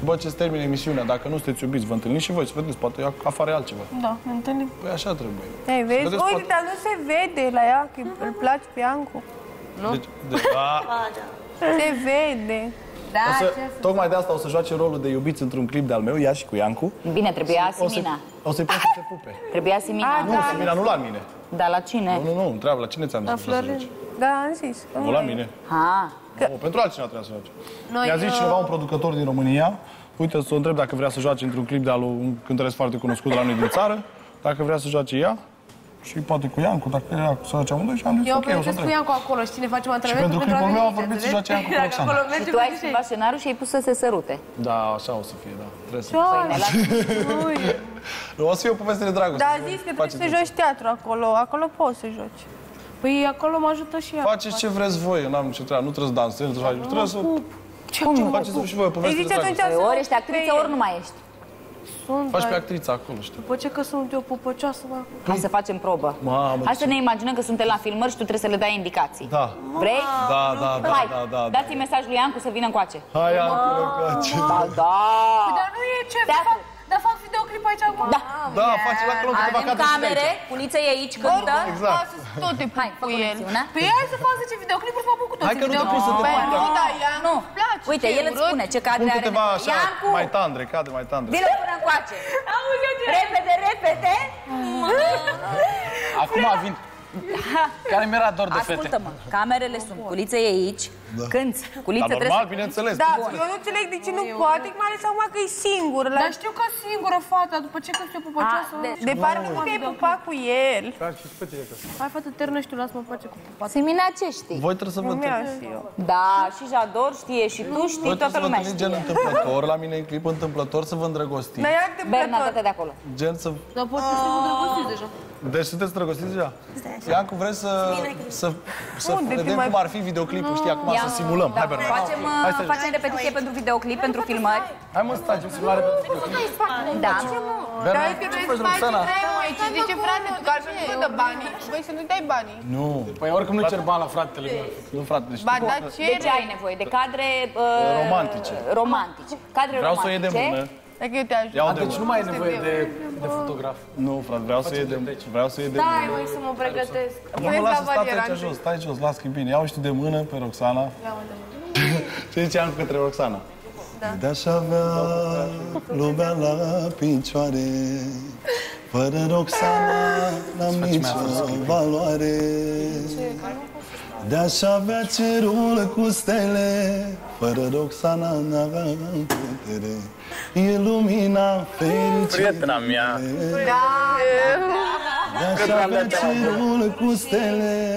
După ce se termine emisiunea, dacă nu sunteți iubiți, vă întâlniți și voi să vedeți, poate afară e altceva. Da, ne întâlnim. Păi așa trebuie. Ei, vezi? Vedeți, Uite, poate- dar nu se vede la ea că îl place pe Iancu. Deci, de, a, Se vede. Da, o să, ce tocmai de asta o să joace rolul de iubiți într-un clip de-al meu, ea și cu Iancu. Bine, trebuia O să, Simina. o să-i pun să se pupe. Trebuia Simina. Ah, Nu, da. Simina, nu la mine. Dar la cine? Nu, nu, nu, întreabă la cine ți-am zis să joci. Da, am zis. Nu la mine. Ha. Nu, pentru altcineva trebuie să joci. Noi, Mi-a zis uh, cineva, un producător din România, uite, să o întreb dacă vrea să joace într-un clip de al un cântăresc foarte cunoscut de la noi din țară, dacă vrea să joace ea și poate cu Iancu, dacă era să joace amândoi și am zis, Eu ok, o să plătesc cu întreb. Iancu acolo, știi, ne facem antrenament pentru clipul meu a vorbit să joace Iancu cu Dacă Roxana. acolo Și mergem tu ai cu schimbat scenariul și ai pus să se sărute. Da, așa o să fie, da. Trebuie să... Păi ne las... Nu, o să fie o poveste de dragoste. Da, a zis că trebuie să joci teatru acolo. Acolo poți să joci. Păi acolo mă ajută și ea. Faceți ce vreți voi, eu n-am ce treabă, nu trebuie să dansezi, nu trebuie să trebuie să... Ce, ce mă Faceți și voi o Îi poveste de zice atunci dragoste. să Ori ești actriță, ori nu mai ești. sunt, Faci pe dar actrița acolo, știu. după ce că sunt eu pupăcioasă, mă. Hai să facem probă. Mamă, Hai ce- să ne imaginăm că suntem la filmări și tu trebuie să le dai indicații. Da. Vrei? Da, da, da, Hai, da, da. dați mesaj lui Iancu să vină încoace. Hai, Iancu, încoace. Da, da. Dar nu e ce, Teatru. Fac, dar fac videoclip aici acum. Da. Da, face la acolo câteva Avem cadre și de camere, aici. culița e aici, cântă. Exact. Tot te Hai, pup fă cu el. conexiunea. Păi hai să fac 10 videoclipuri, fac cu toți Hai că nu te videoclipuri. poți să te Păi faci. nu, da, Iancu Nu. îți place. Uite, ce el îți urât. spune ce cadre Pun are câteva nevoie. așa, Iancu, mai tandre, cadre mai tandre. vină până încoace. Repede, repede. Acum vin. Care mi-era dor de fete. Ascultă-mă, camerele sunt, culița e aici, cânti, culița Dar trebuie normal, să... bineînțeles. Da, eu nu înțeleg de ce nu poate, mai ales acum că e singur. La... Dar știu că singură fata, după ce că sunt eu pupăcioasă. A, de- De parcă nu te-ai pupat cu el. Hai, fată, ternă și tu, lasă-mă în pace cu pupat. Simina ce știi? Voi trebuie să vă Nu mi-a întâlniți. și eu. Da, și Jador știe, și tu Voi știi, trebuie toată să vă lumea întâlniți gen știe. întâmplător, la mine în clip întâmplător, să vă îndrăgostiți. Dar ea de Bernadette de acolo. Gen să... Dar poți să suntem îndrăgostiți deja. Deci sunteți îndrăgostiți deja? Iancu, vrei să, să, să Unde fi vedem mai- cum ar fi videoclipul, știi, acum să simulăm. Hai, Bernadette. Facem, Hai uh, să facem repetiție pentru videoclip, pentru filmări. Hai mă, stai, ce simulare pentru videoclip. Da. Dar ai că vrei să faci ce vrei, mă, aici zice frate, tu că altfel nu dă banii. Voi să nu-ți dai banii. Nu, Păi oricum nu cer bani la fratele meu. nu frate, deci Ba, tu- da, De ce? ce ai nevoie? De cadre... Uh, Romantice. Romantice. Cadre vreau să o iei de romantice. mână. Dacă eu te ajut. Iau A, de deci mână. nu mai e nevoie de, de fotograf. Nu, frate, vreau să iei de vreau să iei de Hai, mână. măi, să mă pregătesc. Mă, mă, Vezi lasă, la stați variant. aici jos, stai jos, las că e bine. Iau și tu de mână pe Roxana. Ce ziceam către Roxana? Da. De-aș avea lumea la picioare Fără Roxana n-am nicio valoare De-aș avea cerul cu stele Fără Roxana n-aveam putere. E lumina fericirii Prietena mea. De-aș avea cerul cu stele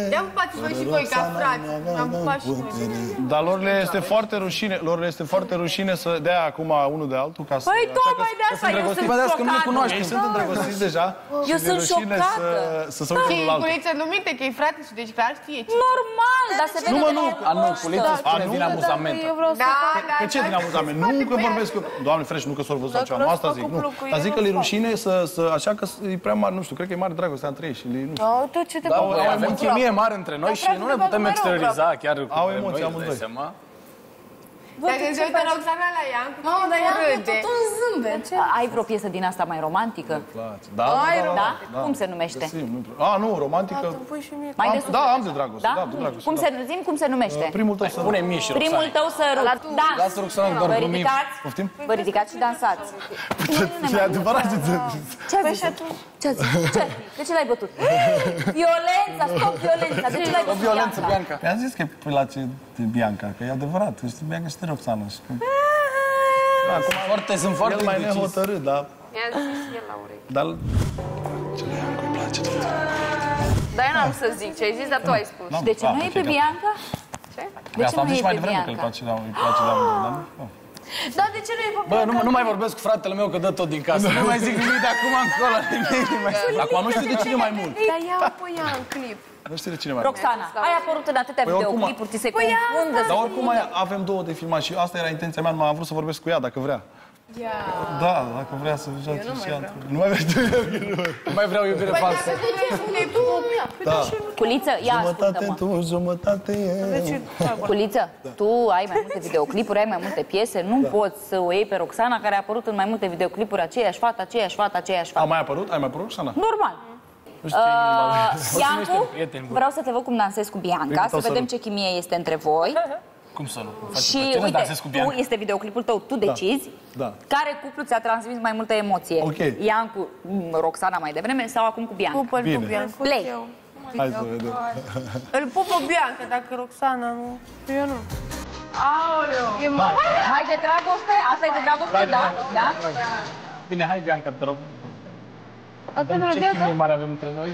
Ia-mi pupați voi și voi ca frați. Am pupat și noi. Dar lor le este foarte rușine, lor le este foarte rușine să dea acum unul de altul ca să... Păi așa tocmai că- de asta eu sunt Bă, dar că nu ne șocată. cunoaștem. Ei sunt îndrăgostiți deja Eu și sunt de rușine șocată. să, să se uite Și unul la altul. Culiță, nu minte că e frate și deci clar știe ce. Normal, dar se vede Nu, mă, de nu. la A, nu, poștă. culița spune nu? din amuzament. Eu vreau să Da, fac. da, Pe ce din amuzament? Nu că vorbesc eu... Doamne fresh, nu că s-au văzut ceva. Nu, asta zic, nu. Dar zic că le rușine să, să, așa că e prea mare, nu știu, cred că e mare dragoste între ei și le, nu știu. Oh, tu ce te Da, faci? băi, avem chimie mare între noi și nu ne putem exterioriza chiar cu Au vrem emoții noi, amândoi. îți dai seama? Dacă se uită Roxana la Iancu, Mamă, dar ea e râde. tot un zâmbet. Ce? Ai vreo piesă din asta mai romantică? Place. Da, da, da, Da? da. Cum se numește? Găsim, nu, a, nu, romantică. Pui și mie. Mai Am- de da, suflet. am de dragoste, da, de dragoste, Cum da. se, zim cum se numește? Primul tău să Pune mii și Primul Roxana. tău sărut. Dans. Lasă Roxana că doar Vă glumim. ridicați? Poftim? Vă ridicați și dansați. E adevărat ce Ce a zis? Ce a zis? Ce? De ce l-ai bătut? Violența, stop violența. De ce l-ai bătut? Violență, Bianca. Mi-a zis că îi place de Bianca, că e adevărat, că știi Bianca și de Roxana. Și că... Da, acum Foarte, sunt foarte el mai indecis. nehotărât, dar... Mi-a zis și el la urechi. dar... Dar eu n-am să zic ce ai zis, dar tu ai spus. De ce Ah, nu e ok, pe gata. Bianca? Ce? De ce Asta am nu zis e mai pe devreme că îi Bianca? place la, îi place la unul, dar nu? Nu. Dar de ce nu e pe Bă, nu, nu mai vorbesc cu fratele meu că dă tot din casă. Nu mai zic nimic de acum încolo. Nimic, nu mai zic. Acum nu știu de cine mai mult. Dar ia pe ea în clip. Nu știu de cine mai mult. Roxana, ai apărut în atâtea Păi oricum- videoclipuri, ți se confundă. Dar oricum mai avem două de filmat și asta era intenția mea, nu am vrut să vorbesc cu ea dacă vrea. Da, dacă vrea să joace și altul. Nu mai vrea Nu mai vreau iubire falsă. Da. Culiță, ia Jumătate ascultă-mă. tu, jumătate eu. Culiță, tu ai mai multe videoclipuri, ai mai multe piese, nu poți să o iei pe Roxana, care a apărut în mai multe videoclipuri, aceeași fată, aceeași fată, aceeași A fată. mai apărut? Ai mai apărut, Roxana? Normal. Nu știu ce e Uh, suntem Iancu, prieteni, bă. vreau să te văd cum dansezi cu Bianca, Uite, să o să vedem râd. ce chimie este între voi. Cum să nu? Îmi face Și plăcere, uite, dansez cu tu Bianca. este videoclipul tău, tu decizi Da. care cuplu ți-a transmis mai multă emoție. Ok. Iancu, m, Roxana mai devreme sau acum cu Bianca? Pupă-l Bine. pe Bianca. Play. Hai să vedem. Îl pupă Bianca, dacă Roxana nu... Eu nu. Hai de dragoste? Asta e de dragoste? Da? Da? Bine, hai Bianca, te rog. Atât Dăm de ce viață? chimie mare avem între noi?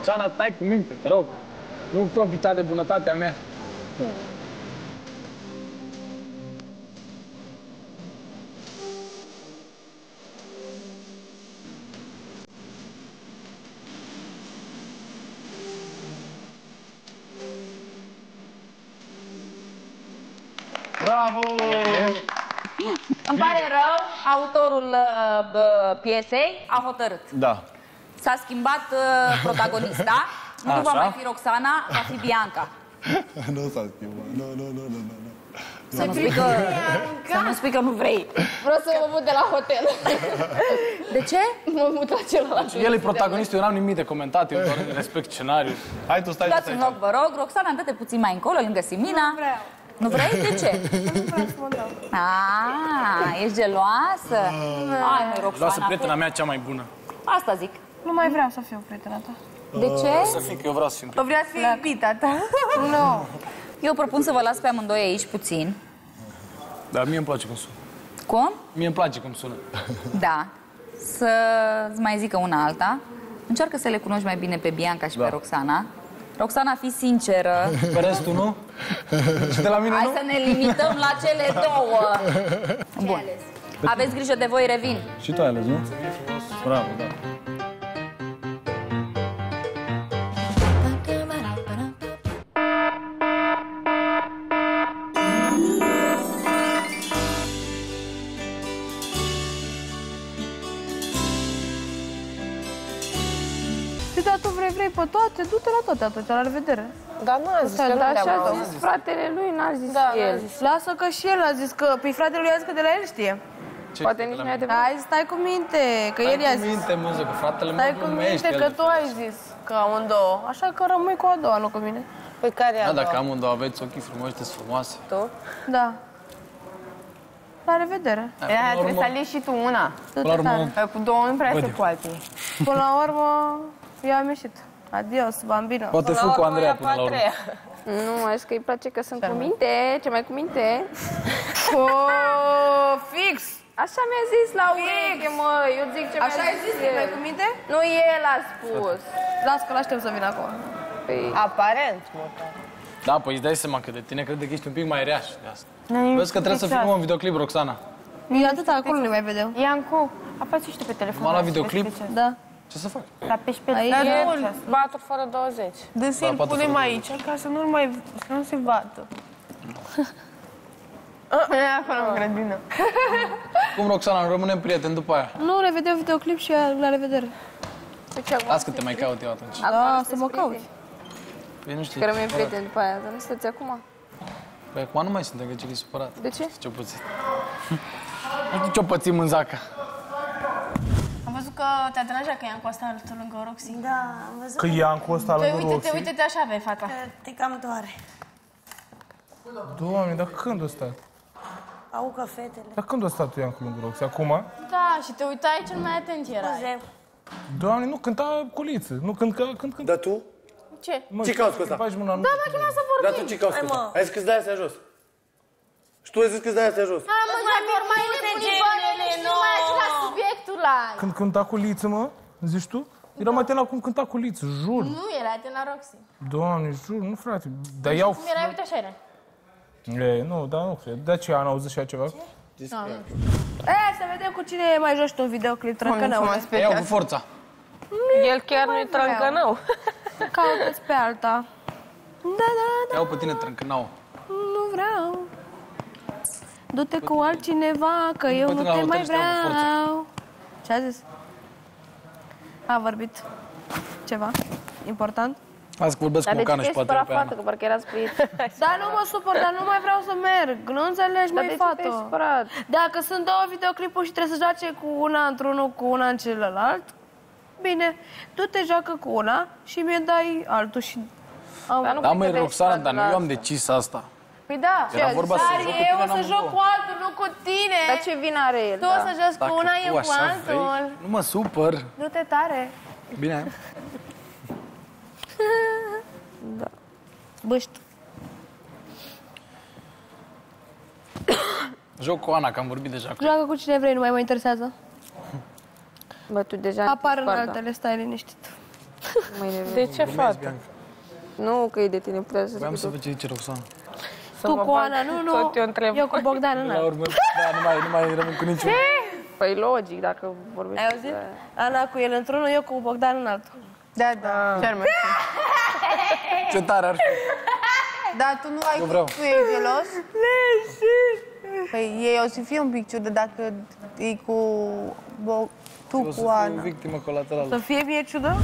Roxana, stai cu minte, te rog. Nu profita de bunătatea mea. Bravo! Îmi pare rău, autorul uh, bă, piesei a hotărât. Da. S-a schimbat uh, protagonista. Nu va Așa. mai fi Roxana, va fi Bianca. Nu s-a schimbat. Nu, nu, nu, nu, nu. nu. Să nu spui că, să nu spui că nu vrei. Vreau să mă mut de la hotel. De ce? mă mut la celălalt. El e protagonistul, eu n-am nimic de comentat, eu doar respect scenariul. Hai tu stai și Dați un stai. loc, vă rog. Roxana, dă-te puțin mai încolo, lângă Simina. Nu vreau. Nu vrei? De ce? Ah, ești geloasă? Ai, măi, Vreau să Roxana. prietena mea cea mai bună. Asta zic. Nu mai vreau să fiu prietena ta. De ce? Să fii că eu vreau să fiu Tu vrea să fii iubita ta? Nu. Eu propun să vă las pe amândoi aici puțin. Dar mie îmi place cum sună. Cum? Mie îmi place cum sună. Da. Să-ți mai zică una alta. Încearcă să le cunoști mai bine pe Bianca și pe Roxana. Roxana, fi sinceră. Pe restul nu? Și de la mine Hai nu? să ne limităm la cele două. Bun. Aveți grijă de voi, revin. Și tu ai ales, nu? Bravo, da. Vrei, vrei pe toate, du-te la toate atunci, la revedere. Dar nu a zis că nu Dar le-am așa a luat. zis fratele lui, n-a zis el. Lasă că și el a zis că, păi fratele lui a zis că de la el știe. Ce Poate de nici la nu e mine? adevărat. Hai, stai cu minte, că el i-a Stai cu zis. minte, mânză, că fratele Stai meu cu glumește. minte el că de tu ai zis că amândouă. Așa că rămâi cu a doua, nu cu mine. Păi care e Da, a dacă doua? amândouă aveți ochii frumoși, sunteți frumoase. Tu? Da. La revedere. Ea, trebuie să alegi și tu una. Până la urmă, Că Cu două nu prea Văd se eu. poate. Până la urmă, eu am ieșit. Adios, bambino. poate fi cu Andreea până la urmă. Nu, aș că îi place că sunt cu minte, ce mai cu minte. O, fix! Așa mi-a zis la ureche, mă, eu zic ce Așa mi-a ai zis, el. mai cu minte? Nu el a spus. Las că l-aștept să vină acum. Păi... Aparent, mă. Da, păi îți dai seama că de tine crede că ești un pic mai reaș de asta. N-ai Vezi că trebuie să filmăm un videoclip, Roxana. E atât acolo nu mai vedem. Iancu, apați și tu pe telefon. M-am la videoclip? Da. Ce să fac? La pești pe Aici. telefon. Baturi fără 20. Dă să Da, îl poate punem să- aici, ca să nu mai, să nu se vadă. Acolo în grădină. Cum, Roxana, rămânem prieteni după aia? Nu, revedem videoclip și la revedere. Las că te mai caut eu atunci. Da, să mă cauți. Păi nu știu. Că rămâi prieteni după aia, dar nu stați acum. Păi acum nu mai suntem, că ce supărat. De ce? Ce-o pățit? Nu știu ce-o pățit mânzaca. Am văzut că te-a deranjat că Iancu asta alături lângă Roxy. Da, am văzut Că Iancu ăsta Păi lângă uite-te, Roxy. uite-te așa, vei fata. că te cam doare. Doamne, dar când a stat? Au că fetele. Dar când a stat Iancu lângă Roxy? Acum? Da, și te uitai cel mai atent erai. Scuze, Doamne, nu cânta culiță. Nu când, când, când, când. Dar tu? Ce? Mă, Ce cauți cu ăsta? Bagi mâna, nu Da, m-a chemat să Dar tu vorbim. ce cauți cu ăsta? Ai zis că-ți dai astea jos. Și tu ai zis că-ți dai astea jos. Hai, mă, dar mai nebunii bani, nu mai ajung la subiectul ăla. Când cânta cu liță, mă, zici tu? Era mai Atena cum cânta cu liță, jur. Nu, era Atena Roxy. Doamne, jur, nu frate. Dar iau... Cum era, uite așa era. E, nu, dar nu cred. De aceea am auzit așa ceva. E, să vedem cu cine mai joci tu un videoclip trăncănău. Iau cu forța. El chiar nu-i trâncănău. Caută-ți pe alta. Da, da, da, Iau pe tine trâncănau. nu vreau. Du-te cu altcineva, că eu nu tine la te hotel mai și te iau cu forța. vreau. Ce a zis? A vorbit ceva important? Azi că vorbesc Dar cu de o ce cană te-ai și poate supărat, pe fată, Ana. că parcă era sprit? Dar nu mă supăr, dar nu mai vreau să merg. Nu înțelegi, Dar măi, de ce te-ai fată. supărat? Dacă sunt două videoclipuri și trebuie să joace cu una într-unul, cu una în celălalt, bine, tu te joacă cu una și mi-e dai altul și... Am... Dar nu Da, cred că măi, te-ai Roxana, supărat dar nu la eu am asta. decis asta. Păi da, Era vorba să dar joc cu eu tine o să în joc amândouă. cu altul, nu cu tine. Dar ce vin are el? Tu o da. să joci cu Dacă una, tu eu cu așa altul. vrei, nu mă supăr. Du-te tare. Bine. Băști. Joc cu Ana, că am vorbit deja cu Joacă cu cine vrei, nu mai mă interesează. Bă, tu deja... Apar în Sparta. altele, stai liniștit. Mâine De ce, fată? Nu, că e de tine, putea să Vreau să văd ce zice Roxana. Să Tu mă cu bag Ana, nu, nu. Tot eu întreb. Eu cu Bogdan în La alt. urmă, da, nu mai, nu mai rămân cu niciun. Păi logic, dacă vorbești... Ai auzit? Ana cu el într-unul, eu cu Bogdan în altul. Da, da, chiar mai Ce tare ar fi. Dar tu nu ai Eu vreau. tu ești gelos? Păi ei o să fie un pic ciudă dacă e cu bo, tu O cu să fiu Ana. victimă colaterală. Să fie mie ciudă?